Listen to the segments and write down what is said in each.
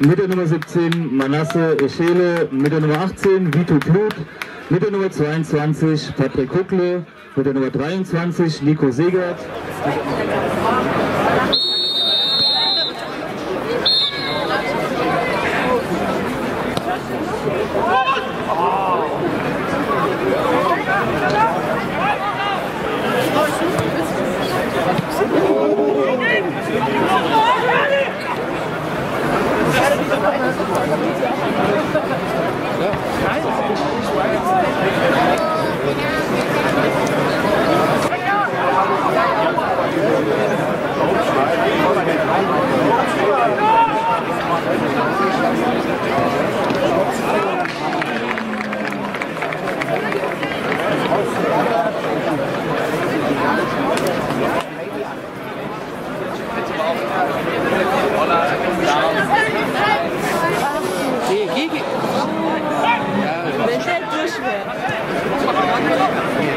mit der Nummer 17 Manasse Eschele, mit der Nummer 18 Vito Blut, mit der Nummer 22 Patrick Huckle, mit der Nummer 23 Nico Segert.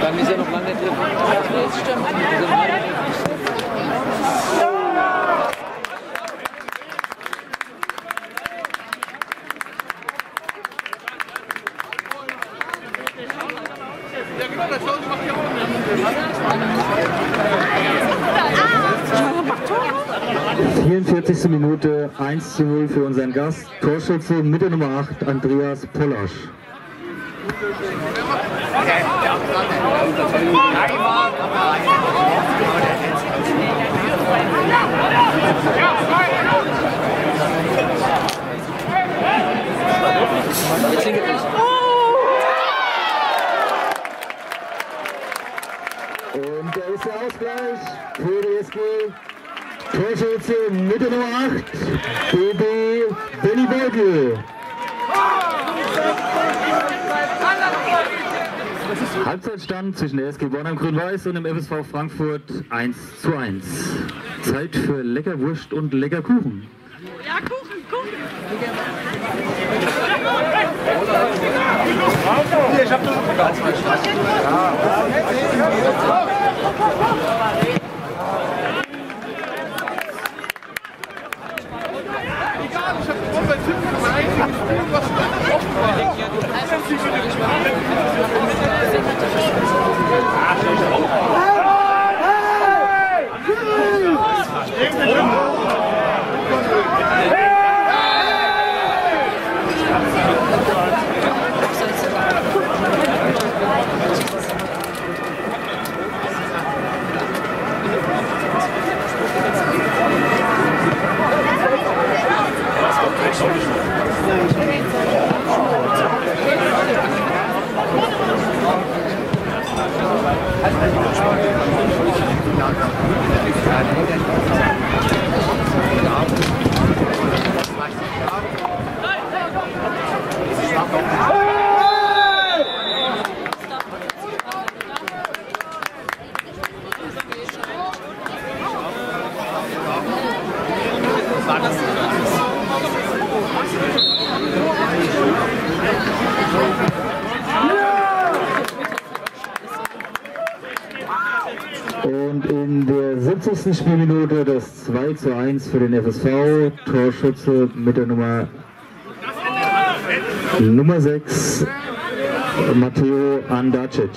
Dann ist er noch lange drin. Das stimmt. Die 44. Minute 1 zu 0 für unseren Gast, Torschütze mit der Nummer 8 Andreas Pollasch. Jetzt es. Und da ist der Ausgleich für die SG. Torschütze mit der Nummer 8, BB Benny Beugel. Halbzeitstand zwischen der SG Bornheim Grün-Weiß und dem FSV Frankfurt 1 zu 1. Zeit für lecker Wurst und lecker Kuchen. Ja, Kuchen, Kuchen. Und in der 70. Spielminute das 2 zu 1 für den FSV. Torschütze mit der Nummer, Nummer 6, Matteo Andacic.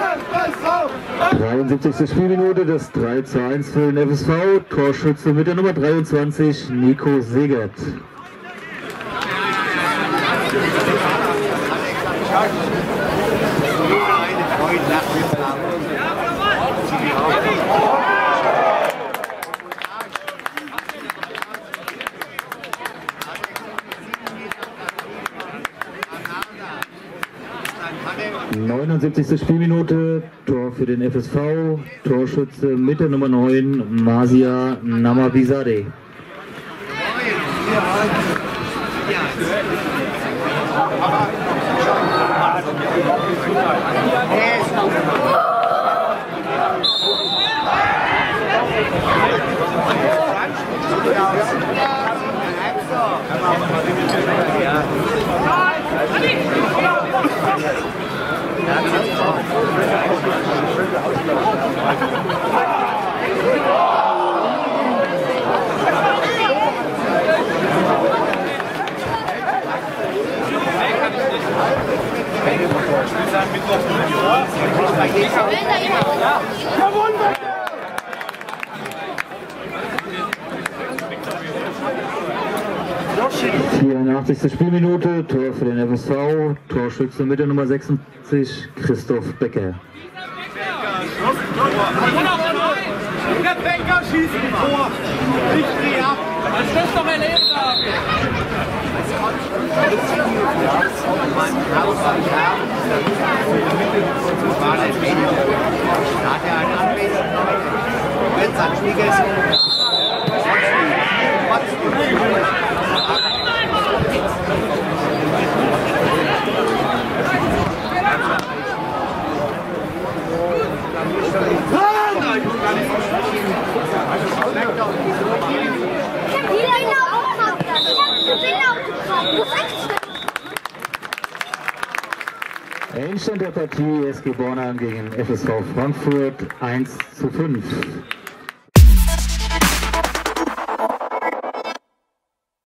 FSV! 73. Spielminute, das 3 zu 1 für den FSV. Torschütze mit der Nummer 23, Nico Segert. 79. Spielminute, Tor für den FSV, Torschütze mit der Nummer 9, Masia Namabizadeh. Ja, 84. Spielminute, Tor für den FSV, Torschütze mit der Nummer 66, Christoph Becker. der Becker schießt ein Tor. Ich dreh ab. Was ist doch erlebt haben? Wenn es ein Spiel ist, Ich hab die Leine auch gekauft. Ich hab die Gewinne auch gekauft. Muss ich Endstand der Partie SG Bornheim gegen FSV Frankfurt 1 zu 5.